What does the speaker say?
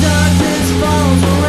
darkness falls